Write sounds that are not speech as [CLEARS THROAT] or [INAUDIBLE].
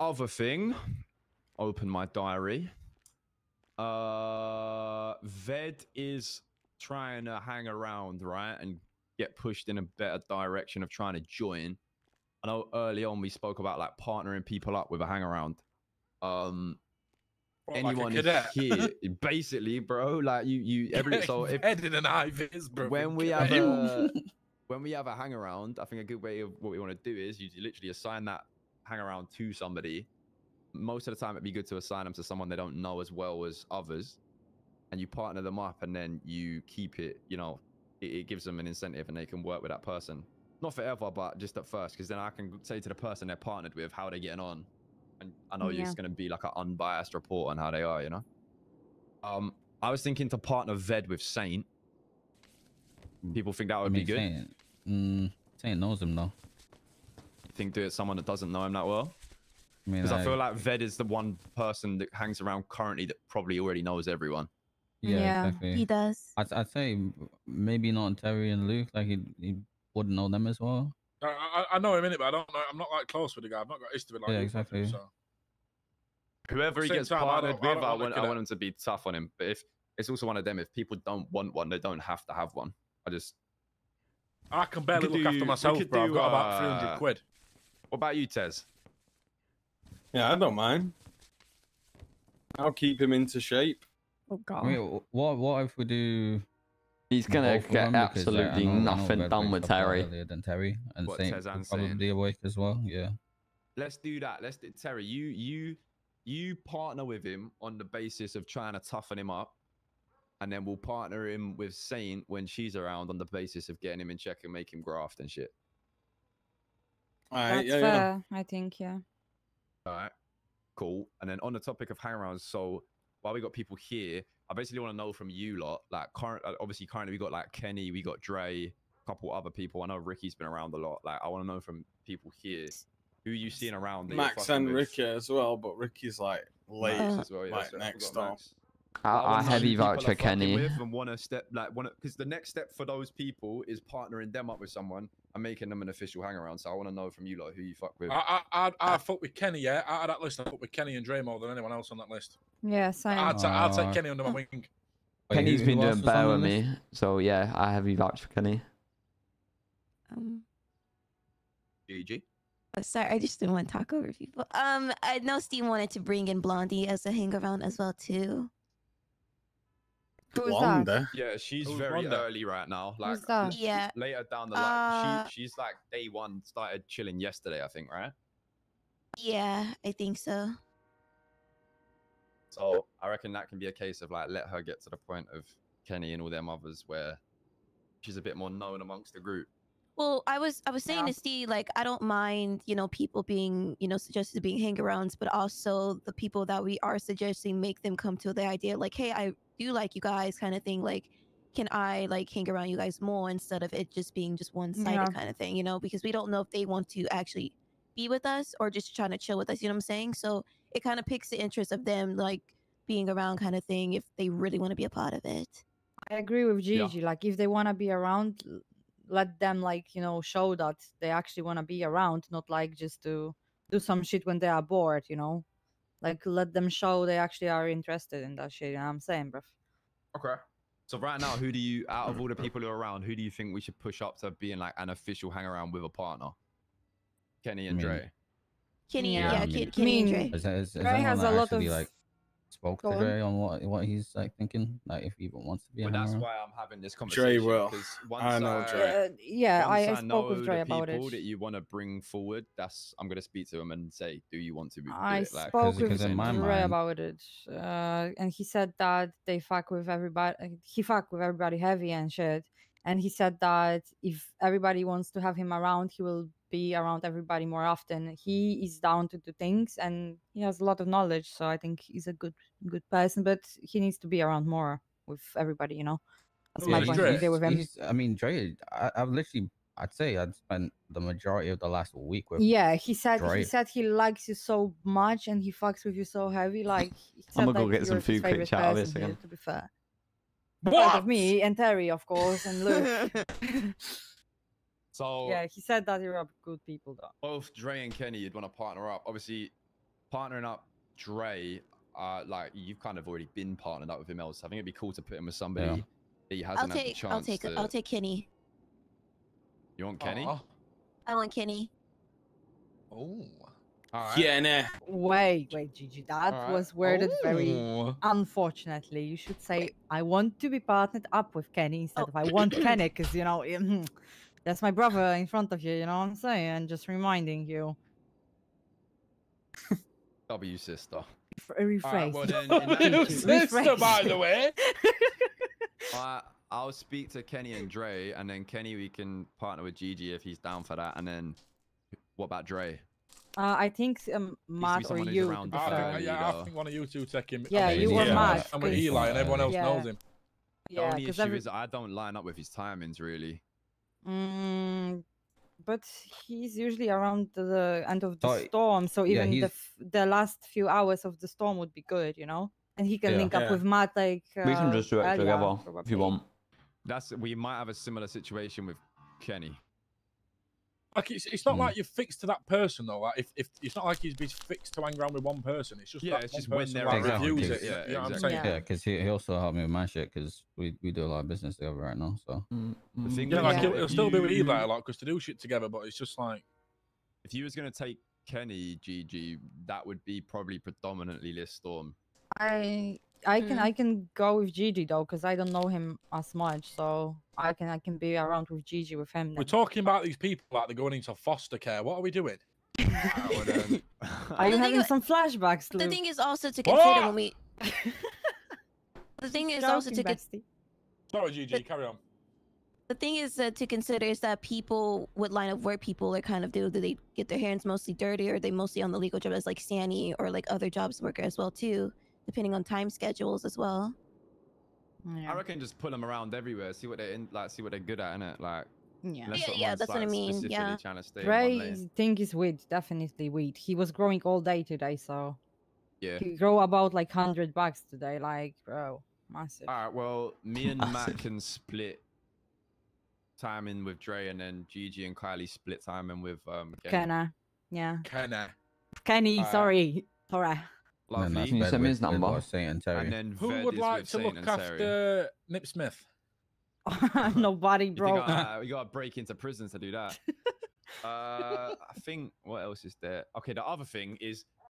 other thing, open my diary. Uh, Ved is trying to hang around, right, and get pushed in a better direction of trying to join. I know early on we spoke about like partnering people up with a hang around. Um, like anyone cadet? here, [LAUGHS] basically, bro. Like you, you every so if Head in an vis, bro. when we have a [LAUGHS] when we have a hang around, I think a good way of what we want to do is you literally assign that hang around to somebody. Most of the time, it'd be good to assign them to someone they don't know as well as others, and you partner them up, and then you keep it. You know, it, it gives them an incentive, and they can work with that person. Not forever, but just at first, because then I can say to the person they're partnered with how they're getting on, and I know Yeah. it's going to be like an unbiased report on how they are. You know. Um, I was thinking to partner Ved with Saint. People think that I would mean, be good. Saint, mm, Saint knows him though. You think do it someone that doesn't know him that well? I mean, Because I feel like Ved is the one person that hangs around currently that probably already knows everyone. yeah, exactly. he does. I'd, I'd say maybe not Terry and Luke. Like he, he wouldn't know them as well. I, I, I know him in it, but I don't know. I'm not like close with the guy. I've not got history with like Yeah, you both exactly. So. Whoever he Same gets time, I partnered don't- I with, I, wanna want, look I want him to be tough on him. But if it's also one of them, if people don't want one, they don't have to have one. I just. I can barely look do- after myself, could bro. I've do, got about uh, 300 quid. What about you, Tez? Yeah, I don't mind. I'll keep him into shape. Oh god. mean, wh- what what if we do? He's gonna get them? Because, uh, like, I absolutely know- I know nothing done with up a lot Terry. earlier Than Terry and What, Saint Tez will and Saint? probably awake as well. Yeah. Let's do that. Let's do Terry. You you you partner with him on the basis of trying to toughen him up, and then we'll partner him with Saint when she's around on the basis of getting him in check and make him graft and shit. Alright, That's yeah, yeah. fair, I think, yeah. All right, cool. And then on the topic of hangarounds, so while we got people here, I basically want to know from you lot, like current, uh, obviously currently we got like Kenny, we got Dre, a couple other people. I know Ricky's been around a lot. Like I want to know from people here, who you seeing around? Max fucking and with? Ricky as well, but Ricky's like late, Max as well, yeah, like that's right, next forgot. Max. I, I wanna heavy people vouch for Kenny. and want to step like want because the next step for those people is partnering them up with someone and making them an official hangaround. So I want to know from you lot who you fuck with. I, I, I'd, I'd fuck with Kenny, yeah. Out of that list, I fuck with Kenny and Dre more than anyone else on that list. Yeah, same. I'd, ta- I'd Uh, take Kenny under my wing. Wait, Kenny's who- been doing better with me, so yeah, I heavy vouch for Kenny. Um, GG. oh, sorry, I just didn't want to talk over people. Um, I know Steve wanted to bring in Blondie as a hang around as well too. Who's that? Wanda. Yeah, she's Who's very Wanda? early right now. Like Who's that? l- Yeah. later down the line, Uh, she she's like day one started chilling yesterday, I think, right? Yeah, I think so. So I reckon that can be a case of like let her get to the point of Kenny and all them others where she's a bit more known amongst the group. Well, I was I was saying Yeah. to Steve, like I don't mind, you know, people being, you know, suggested being hangarounds, but also the people that we are suggesting make them come to the idea like, hey, I do like you guys kind of thing. Like, can I like hang around you guys more instead of it just being just one sided Yeah. kind of thing, you know, because we don't know if they want to actually be with us or just trying to chill with us, you know what I'm saying? So it kind of picks the interest of them like being around kind of thing if they really want to be a part of it. I agree with Yeah. Gigi. Like, if they want to be around, l- let them, like, you know, show that they actually want to be around, not like just to do some shit when they are bored, you know? Like, let them show they actually are interested in that shit, you know what I'm saying, bruv? Okay. So right now, who do you out of all the [CLEARS THROAT] people who are around, who do you think we should push up to being like an official hang around with a partner? Kenny and I Dre. Kenny, Yeah, yeah, I mean- Kenny and mean, Dre. Has, has, has Dre has a lot of- like spoke Go to on. Dre on what what he's like thinking, like if he even wants to be But that's hangaround? why I'm having this conversation. will. 'cause Once I know Dre. Uh, yeah, I, once I know spoke with the Dre about people it. that you want to bring forward, that's I'm gonna speak to him and say, do you want to do I it? Like, spoke 'cause- with 'cause in my Dre mind- about it, uh, and he said that they fuck with everybody. uh, He fuck with everybody heavy and shit. And he said that if everybody wants to have him around, he will be around everybody more often. He is down to do things, and he has a lot of knowledge. So I think he's a good good person, but he needs to be around more with everybody. You know, that's Who my point. Dre? Be there with him. He's, I mean, Dre. I, I've literally, I'd say, I'd spent the majority of the last week with. Yeah, he said Dre. he said he likes you so much and he fucks with you so heavy. Like [LAUGHS] he said, I'ma go get some food quick favorite chat of this person here, again. To be fair, What? Outside of me and Terry, of course, and Luke. [LAUGHS] [LAUGHS] so yeah, he said that you're a good people though. both Dre and Kenny, you'd want to partner up. Obviously, partnering up Dre, uh, like you've kind of already been partnered up with him else. I think it'd be cool to put him with somebody that he hasn't I'll had the take. chance I'll take. to. I'll take Kenny. You want Kenny? Aw. I want Kenny. Oh. All right. Yeah, nah. Wait, wait, Gigi, that Alright. was worded very Oh. unfortunately. You should say, I want to be partnered up with Kenny instead of I want Kenny, because, you know, [CLEARS THROAT] [CLEARS THROAT] mm, that's my brother in front of you, you know what I'm saying? Just reminding you. W sister. Ref- All right, rephrase. well then, in that [LAUGHS] Gigi, sister, by the way. [LAUGHS] Uh, I'll speak to Kenny and Dre, and then Kenny we can partner with Gigi if he's down for that, and then what about Dre? Uh, I think um, Matt or you. would around I prefer think, yeah, I think one of you two take him. Yeah, I mean, you were yeah, Matt, And with Eli, and everyone else Yeah. knows him. The only issue every- is I don't line up with his timings really. Mm, but he's usually around the end of the Oh, storm, so yeah, even the f- the last few hours of the storm would be good, you know. And he can Yeah. link up Yeah. with Matt like we can uh, just do it earlier, together if you want. That's we might have a similar situation with Kenny. Like it's, it's not Mm. like you're fixed to that person though. Like if, if it's not like he's been fixed to hang around with one person. It's just Yeah, it's just when they're like around, reviews it. yeah, you know I'm exactly. saying? Yeah. Yeah, because he, he also helped me with my shit because we, we do a lot of business together right now. So Mm, The thing mm, Yeah, is, like Yeah. he'll, he'll still be with you- Eli a lot because they do shit together. But it's just like If you was gonna take Kenny GG, that would be probably predominantly List Storm. I I can Mm. I can go with Gigi though because I don't know him as much, so I can I can be around with Gigi with him. we're talking about these people like they're going into foster care. What are we doing? [LAUGHS] Well then- Are you having some flashbacks, The thing is also to consider What? when we. [LAUGHS] The thing is also to Joking, bestie. Sorry, Gigi, carry on. the thing is uh, to consider is that people what line of work people are kind of do. Do they get their hands mostly dirty, or are they mostly on the legal job as like Sanny or like other jobs worker as well too, depending on time schedules as well. Yeah. I reckon just pull them around everywhere, see what they're in, like, see what they're good at, innit? Like, yeah. unless Yeah, yeah, someone's, that's what I mean, specifically yeah. Trying to stay in one thing is weed, definitely weed. He was growing all day today, so Yeah. he grow about like hundred bucks today. Like, bro, massive. All right. Well, me and [LAUGHS] Matt can split time in with Dre, and then Gigi and Kylie split time in with um. Kenny. Kenna, yeah, Can I? Kenny. Alright. sorry, sorry. Man, that's Lovely. Can you send me his number? Saint and And then Who Ved would like to Saint look and after Nip Smith? [LAUGHS] Nobody, You bro. think I, we got to break into prison to do that? [LAUGHS] uh, I think what else is there? Okay, the other thing is